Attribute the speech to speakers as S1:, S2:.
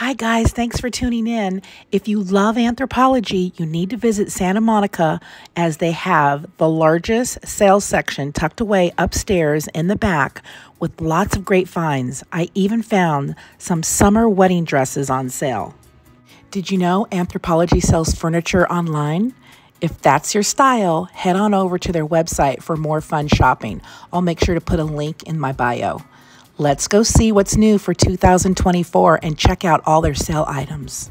S1: Hi, guys. Thanks for tuning in. If you love Anthropologie, you need to visit Santa Monica as they have the largest sales section tucked away upstairs in the back with lots of great finds. I even found some summer wedding dresses on sale. Did you know Anthropologie sells furniture online? If that's your style, head on over to their website for more fun shopping. I'll make sure to put a link in my bio. Let's go see what's new for 2024 and check out all their sale items.